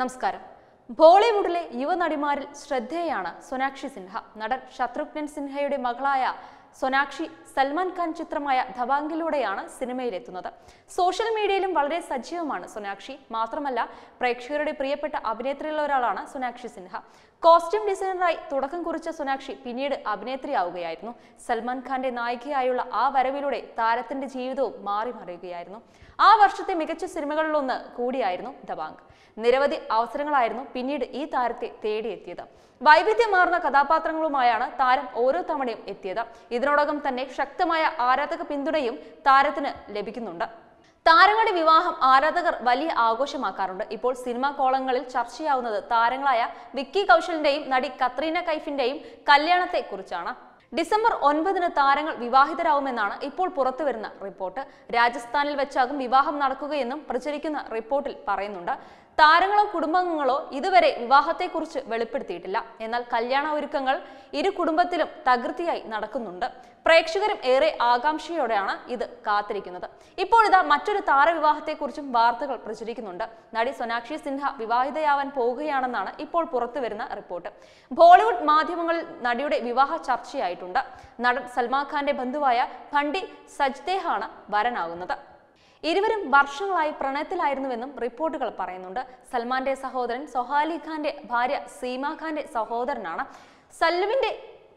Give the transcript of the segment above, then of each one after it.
നമസ്കാരം. ബോളിവുഡിലെ യുവനടിമാരിൽ ശ്രദ്ധേയാണ് സൊനാക്ഷി സിൻഹ. നടൻ ശത്രുഘ്നൻ സിൻഹയുടെ മകളായ സൊനാക്ഷി സൽമാൻ ഖാൻ ചിത്രമായ ധവാങ്കിലൂടെയാണ് സിനിമയിലെത്തുന്നത്. സോഷ്യൽ മീഡിയയിലും വളരെ സജീവമാണ് സൊനാക്ഷി. മാത്രമല്ല പ്രേക്ഷകരുടെ പ്രിയപ്പെട്ട അഭിനേത്രിയുള്ള ഒരാളാണ് സൊനാക്ഷി സിൻഹ. കോസ്റ്റ്യൂം ഡിസൈനറായി തുടക്കം കുറിച്ച സൊനാക്ഷി പിന്നീട് അഭിനേത്രിയാവുകയായിരുന്നു. സൽമാൻ ഖാന്റെ നായികയായുള്ള ആ വരവിലൂടെ താരത്തിന്റെ ജീവിതവും മാറി മറിയുകയായിരുന്നു. ആ വർഷത്തെ മികച്ച സിനിമകളിലൊന്ന് കൂടിയായിരുന്നു ദബാങ് നിരവധി അവസരങ്ങളായിരുന്നു പിന്നീട് ഈ താരത്തെ തേടിയെത്തിയത്. വൈവിധ്യമാർന്ന കഥാപാത്രങ്ങളുമായാണ് താരം ഓരോ തവണയും എത്തിയത്. ഇതിനോടകം തന്നെ ശക്തമായ ആരാധക പിന്തുണയും താരത്തിന് ലഭിക്കുന്നുണ്ട്. താരങ്ങളുടെ വിവാഹം ആരാധകർ വലിയ ആഘോഷമാക്കാറുണ്ട്. ഇപ്പോൾ സിനിമാ കോളങ്ങളിൽ ചർച്ചയാവുന്നത് താരങ്ങളായ വിക്കി കൗശലിന്റെയും നടി കത്രീന കൈഫിന്റെയും കല്യാണത്തെ കുറിച്ചാണ്. ഡിസംബർ ഒൻപതിന് താരങ്ങൾ വിവാഹിതരാവുമെന്നാണ് ഇപ്പോൾ പുറത്തുവരുന്ന റിപ്പോർട്ട്. രാജസ്ഥാനിൽ വെച്ചാകും വിവാഹം നടക്കുകയെന്നും പ്രചരിക്കുന്ന റിപ്പോർട്ടിൽ പറയുന്നുണ്ട്. താരങ്ങളോ കുടുംബാംഗങ്ങളോ ഇതുവരെ വിവാഹത്തെക്കുറിച്ച് വെളിപ്പെടുത്തിയിട്ടില്ല. എന്നാൽ കല്യാണ ഒരുക്കങ്ങൾ ഇരു കുടുംബത്തിലും തകൃതിയായി നടക്കുന്നുണ്ട്. പ്രേക്ഷകരും ഏറെ ആകാംക്ഷയോടെയാണ് ഇത് കാത്തിരിക്കുന്നത്. ഇപ്പോൾ ഇതാ മറ്റൊരു താരവിവാഹത്തെക്കുറിച്ചും വാർത്തകൾ പ്രചരിക്കുന്നുണ്ട്. നടി സൊനാക്ഷി സിൻഹ വിവാഹിതയാവാൻ പോകുകയാണെന്നാണ് ഇപ്പോൾ പുറത്തുവരുന്ന റിപ്പോർട്ട്. ബോളിവുഡ് മാധ്യമങ്ങളിൽ നടിയുടെ വിവാഹ ചർച്ചയായിട്ടുണ്ട്. നടൻ സൽമാൻ ഖാന്റെ ബന്ധുവായ ഖണ്ഡി സജ്ദേഹാണ് വരനാകുന്നത്. ഇരുവരും വർഷങ്ങളായി പ്രണയത്തിലായിരുന്നുവെന്നും റിപ്പോർട്ടുകൾ പറയുന്നുണ്ട്. സൽമാന്റെ സഹോദരൻ സൊഹാലി ഖാന്റെ ഭാര്യ സീമ ഖാന്റെ സഹോദരനാണ്. സല്ലുവിന്റെ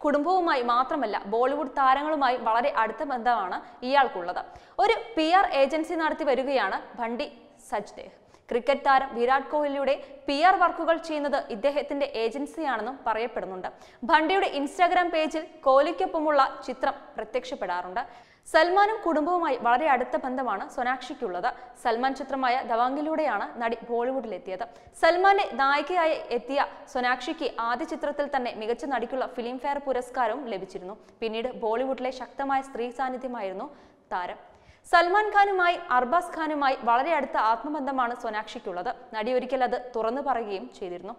കുടുംബവുമായി മാത്രമല്ല ബോളിവുഡ് താരങ്ങളുമായി വളരെ അടുത്ത ബന്ധമാണ് ഇയാൾക്കുള്ളത്. ഒരു പി ആർ ഏജൻസി നടത്തി വരികയാണ് ഭണ്ടി സജ്ദേഹ്. ക്രിക്കറ്റ് താരം വിരാട് കോഹ്ലിയുടെ പി ആർ വർക്കുകൾ ചെയ്യുന്നത് ഇദ്ദേഹത്തിന്റെ ഏജൻസിയാണെന്നും പറയപ്പെടുന്നുണ്ട്. ഭണ്ടിയുടെ ഇൻസ്റ്റാഗ്രാം പേജിൽ കോഹ്ലിക്കൊപ്പമുള്ള ചിത്രം പ്രത്യക്ഷപ്പെടാറുണ്ട്. സൽമാനും കുടുംബവുമായി വളരെ അടുത്ത ബന്ധമാണ് സൊനാക്ഷിക്കുള്ളത്. സൽമാൻ ചിത്രമായ ദവാങ്കിലൂടെയാണ് നടി ബോളിവുഡിലെത്തിയത്. സൽമാന്റെ നായികയായി എത്തിയ സൊനാക്ഷിക്ക് ആദ്യ ചിത്രത്തിൽ തന്നെ മികച്ച നടിക്കുള്ള ഫിലിംഫെയർ പുരസ്കാരവും ലഭിച്ചിരുന്നു. പിന്നീട് ബോളിവുഡിലെ ശക്തമായ സ്ത്രീ സാന്നിധ്യമായിരുന്നു താരം. സൽമാൻ ഖാനുമായി അർബാസ് ഖാനുമായി വളരെ അടുത്ത ആത്മബന്ധമാണ് സൊനാക്ഷിക്കുള്ളത്. നടി ഒരിക്കൽ അത് തുറന്നു പറയുകയും ചെയ്തിരുന്നു.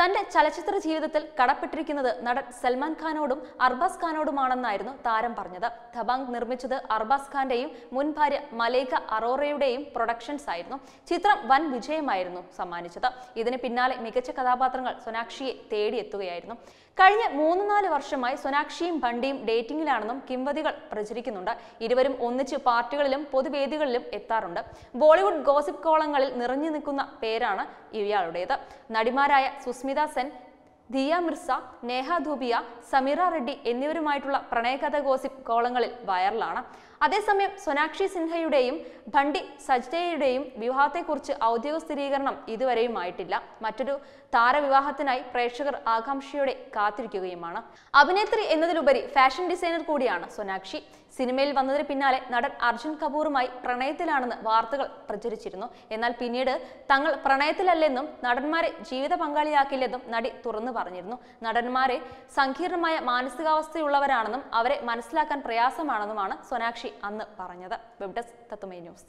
തന്റെ ചലച്ചിത്ര ജീവിതത്തിൽ കടപ്പെട്ടിരിക്കുന്നത് നടൻ സൽമാൻ ഖാനോടും അർബാസ് ഖാനോടുമാണെന്നായിരുന്നു താരം പറഞ്ഞത്. ധബാങ് നിർമ്മിച്ചത് അർബാസ് ഖാന്റെയും മുൻ ഭാര്യ മലേക അറോറയുടെയും പ്രൊഡക്ഷൻസ് ആയിരുന്നു. ചിത്രം വൻ വിജയമായിരുന്നു സമ്മാനിച്ചത്. ഇതിന് പിന്നാലെ മികച്ച കഥാപാത്രങ്ങൾ സൊനാക്ഷിയെ തേടിയെത്തുകയായിരുന്നു. കഴിഞ്ഞ മൂന്ന് നാല് വർഷമായി സൊനാക്ഷിയും ബണ്ടിയും ഡേറ്റിംഗിലാണെന്നും കിംവതികൾ പ്രചരിക്കുന്നുണ്ട്. ഇരുവരും ഒന്നിച്ച് പാർട്ടികളിലും പൊതുവേദികളിലും എത്താറുണ്ട്. ബോളിവുഡ് ഗോസിപ്പ് കോളങ്ങളിൽ നിറഞ്ഞു നിൽക്കുന്ന പേരാണ് ഇയാളുടേത്. നടിമാരായ സുസ്മിത സെൻ ദിയ മിർസ നേഹ ധൂബിയ സമീറ റെഡ്ഡി എന്നിവരുമായിട്ടുള്ള പ്രണയകഥ ഗോസിപ്പ് കോളങ്ങളിൽ വൈറലാണ്. അതേസമയം സൊനാക്ഷി സിൻഹയുടെയും ഭണ്ടി സജ്ജയുടെയും വിവാഹത്തെക്കുറിച്ച് ഔദ്യോഗിക സ്ഥിരീകരണം ഇതുവരെയും ആയിട്ടില്ല മറ്റൊരു താരവിവാഹത്തിനായി പ്രേക്ഷകർ ആകാംക്ഷയോടെ കാത്തിരിക്കുകയുമാണ്. അഭിനേത്രി എന്നതിലുപരി ഫാഷൻ ഡിസൈനർ കൂടിയാണ് സൊനാക്ഷി. സിനിമയിൽ വന്നതിന് പിന്നാലെ നടൻ അർജുൻ കപൂറുമായി പ്രണയത്തിലാണെന്ന് വാർത്തകൾ പ്രചരിച്ചിരുന്നു. എന്നാൽ പിന്നീട് തങ്ങൾ പ്രണയത്തിലല്ലെന്നും നടന്മാരെ ജീവിത പങ്കാളിയാക്കില്ലെന്നും നടി തുറന്നു പറഞ്ഞിരുന്നു. നടന്മാരെ സങ്കീർണമായ മാനസികാവസ്ഥയുള്ളവരാണെന്നും അവരെ മനസ്സിലാക്കാൻ പ്രയാസമാണെന്നുമാണ് സൊനാക്ഷി അന്ന് പറഞ്ഞത്. വെബ് ഡെസ്ക് തത്തുമൈ ന്യൂസ്.